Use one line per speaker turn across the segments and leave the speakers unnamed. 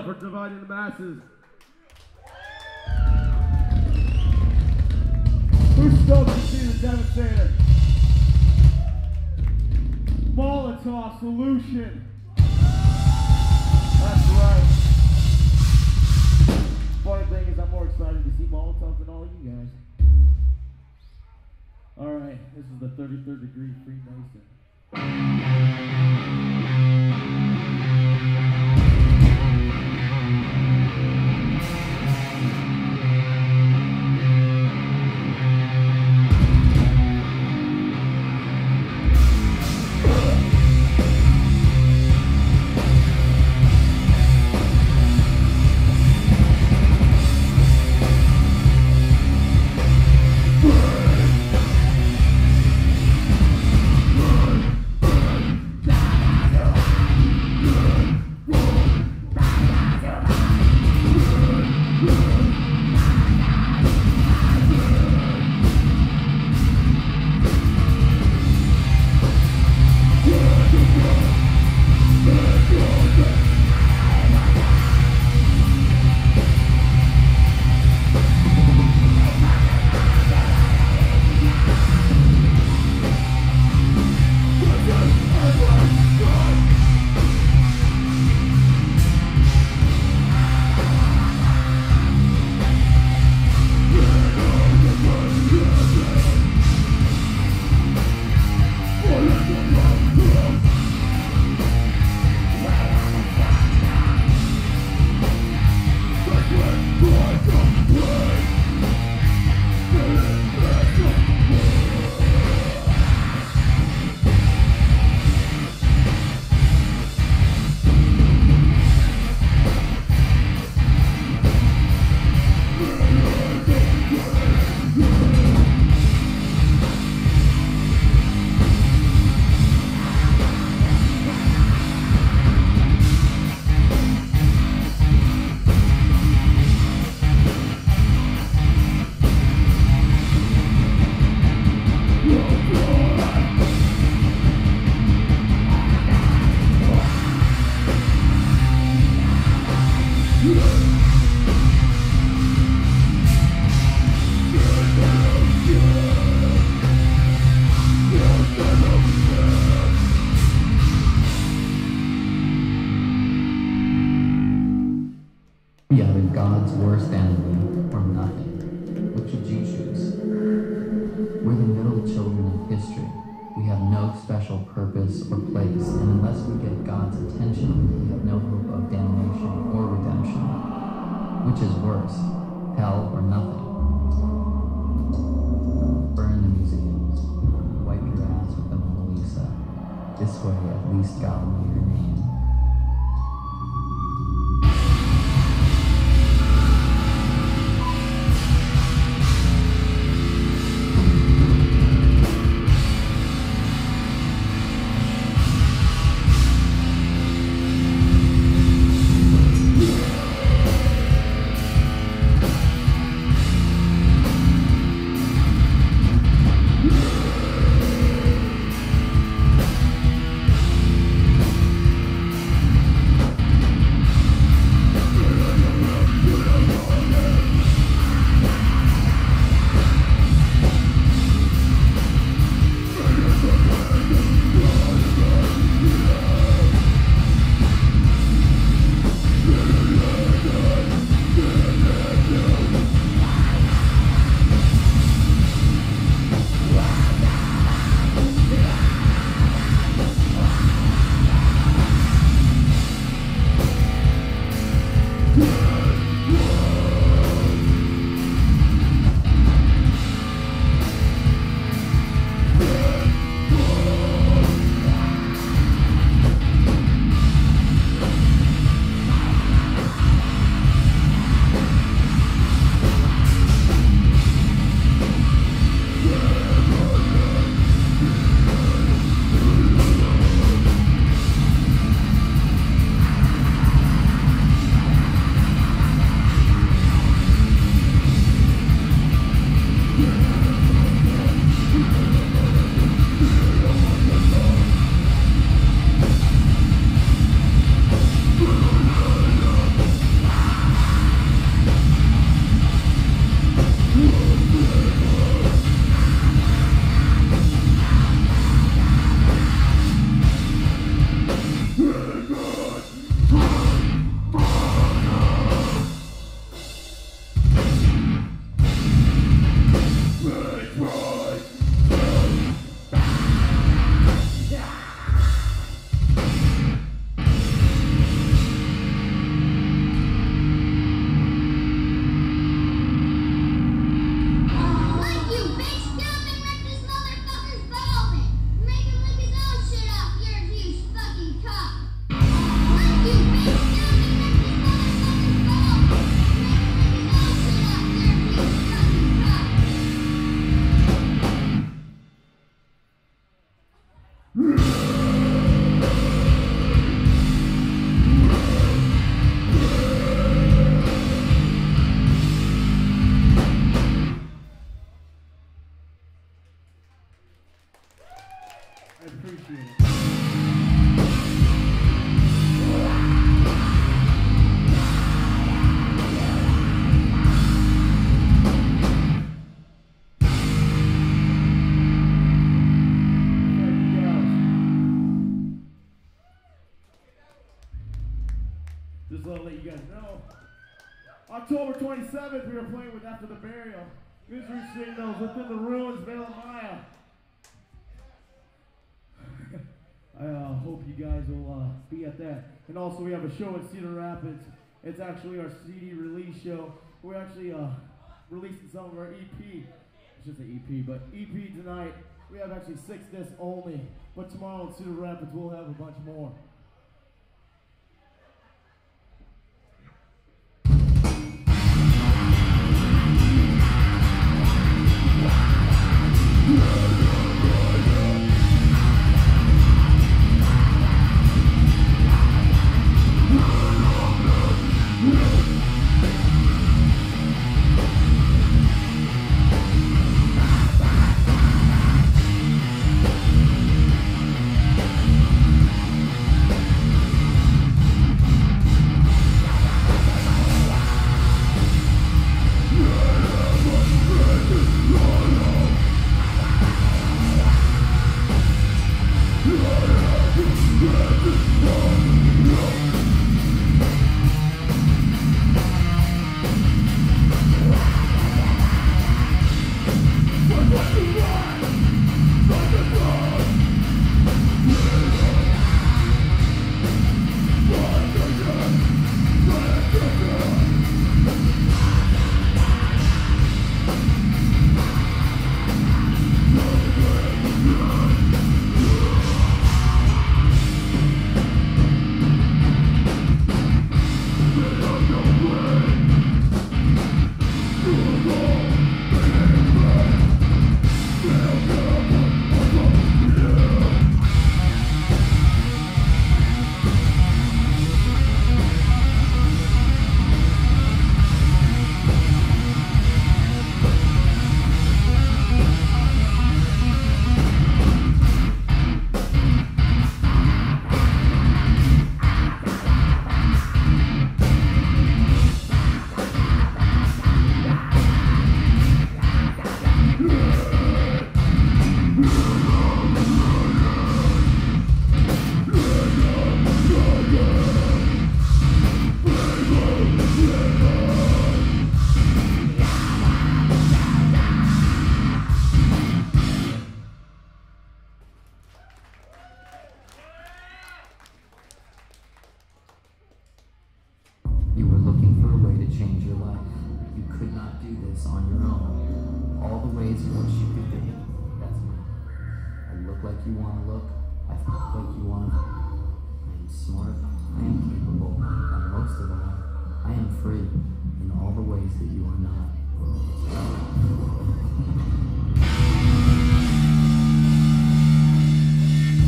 Give for dividing the masses. Who's stoked to see the Devastator? Molotov Solution. That's right. Funny thing is, I'm more excited to see Molotov than all you guys. All right, this is the 33rd degree Freemason.
Way, at least
27th, we were playing with After the Burial. Misery Signals within the ruins, Veil Maya. I uh, hope you guys will uh, be at that. And also, we have a show in Cedar Rapids. It's actually our CD release show. We're actually uh, releasing some of our EP. It's just an EP, but EP tonight. We have actually six discs only. But tomorrow in Cedar Rapids, we'll have a bunch more.
Could not do this on your own. All the ways in which you could be. That's me. I look like you want to look. I think like you want to. I am smart. I am capable. And most of all, I am free in all the ways that you are not.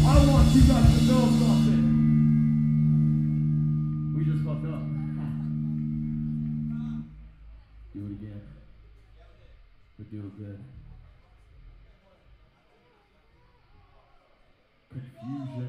I want you guys to know something. But do good. Confusion.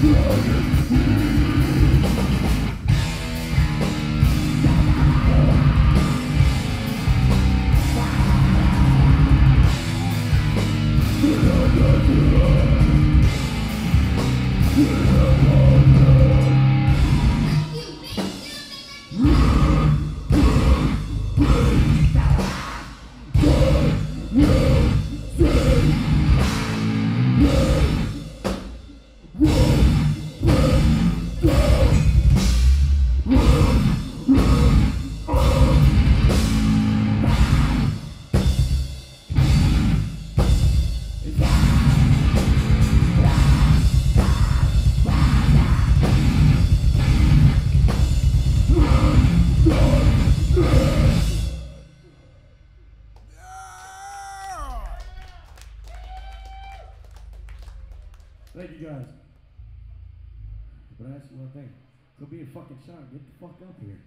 Oh, fucking shot get the fuck up here.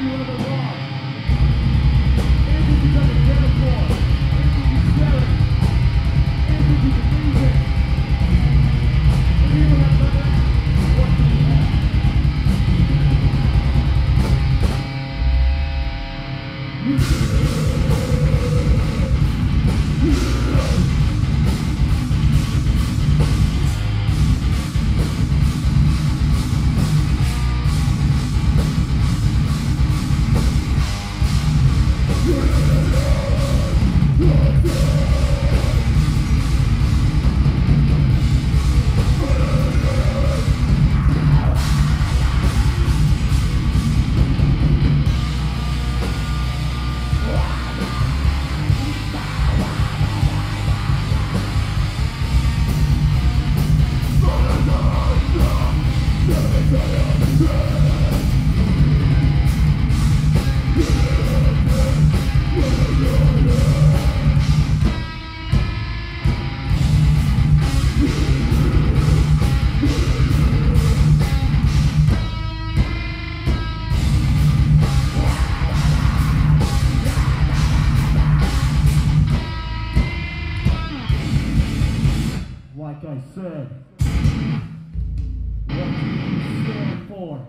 Thank you. like I said. What do you stand for?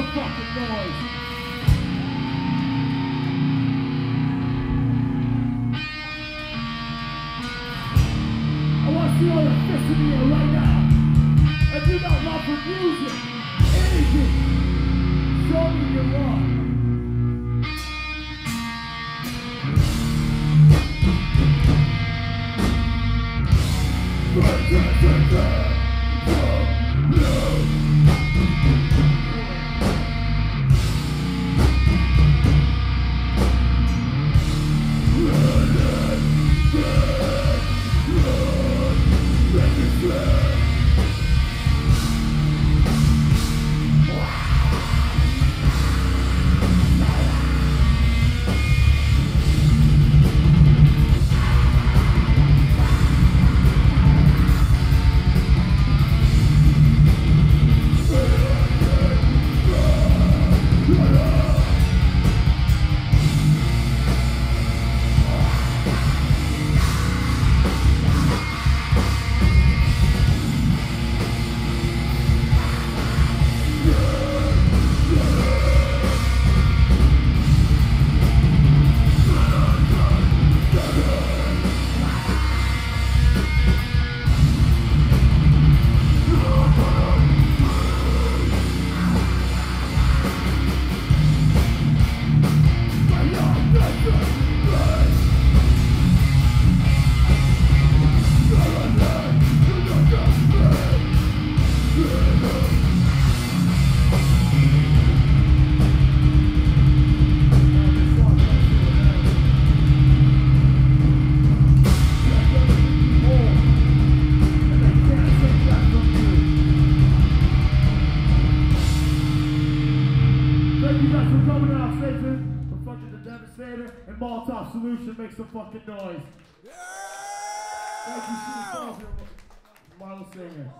the fucking noise. I want to see all the fists in the air right now. If you got love for music, fucking noise. Thank you, Soldier, Marla Singer.